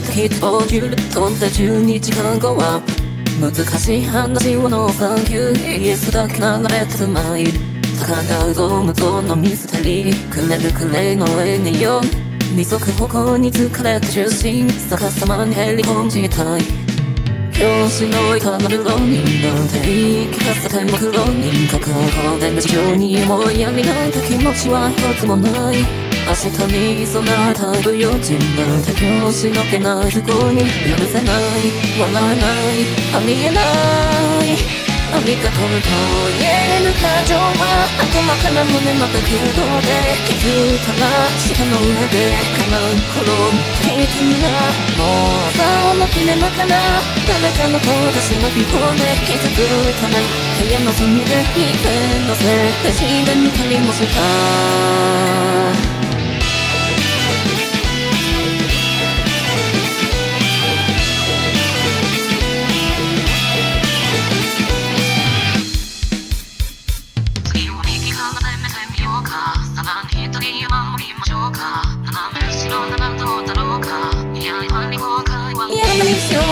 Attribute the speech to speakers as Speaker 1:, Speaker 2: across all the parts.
Speaker 1: に離れた人を揺る飛んだ12時間後は難しい話をノーサンキューイエスだけ流れてまいる戦うぞ向こうのミステリーくれるくれの上によ二足歩行に疲れた重心逆さまにヘリコンじたい教師のいかなる浪人なんて言い聞かせても苦労人過去で日常に思いやりないと気持ちは一つもない明日に備えた不用心なんて教師のけない。不幸に許せない。笑えない。ありえない。ありがとうと言えぬ感情は頭から胸また空洞で気づい。たら舌の上で叶う頃聞い。てみなもう朝の切れ間から誰かの声出しのビフォーで気づい。たら部屋の隅で一遍のせて自然に足りもした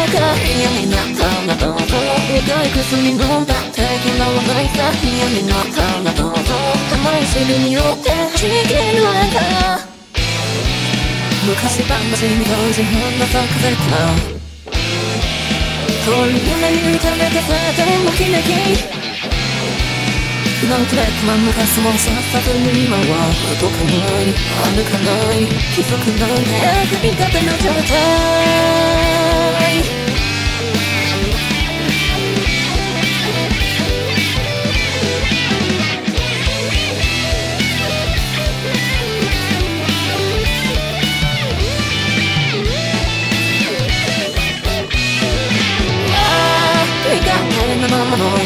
Speaker 1: か嫌になったなどうぞ痛い薬飲んだ敵のないさ嫌になったなどうぞ甘い汁によってちぎられた昔話に同時半な咲かせた遠い夢に打たれてさでも奇跡なんとなく真ん中そのさっさと今は動かない歩かない気づくない首方の状態ままの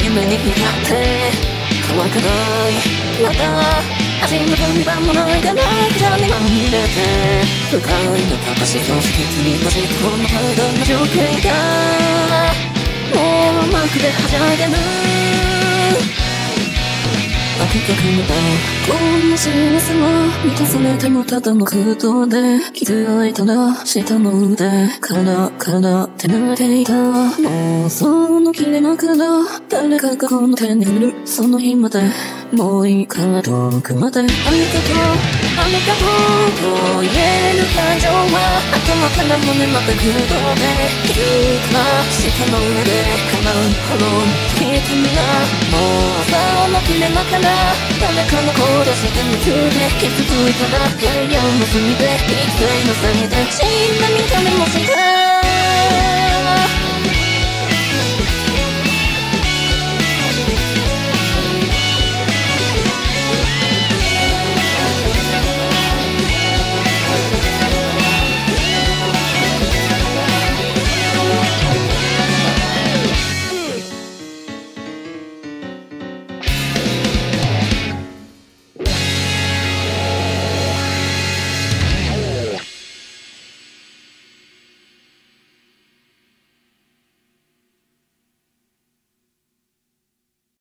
Speaker 1: 夢に向かって乾かないまた足の踏み場もないからじゃにまみれて深いの高しと秘訣に混じ込む階段の情景がもううまくではしゃげる開けたくれたこんな幸せは満たされてもただの空洞で気づいたら下の腕からから手抜いていた。もうその切れ間から誰かがこの手に振る。その日までもういいから遠くまでありがとうありがとうと言えは頭から胸まで空洞で気づいたら下の上で叶うほど聞いてみな。もう朝の切れ間から誰かの声出して夢中で傷ついたら部屋の隅で一体の詐欺で死んだ見た目もした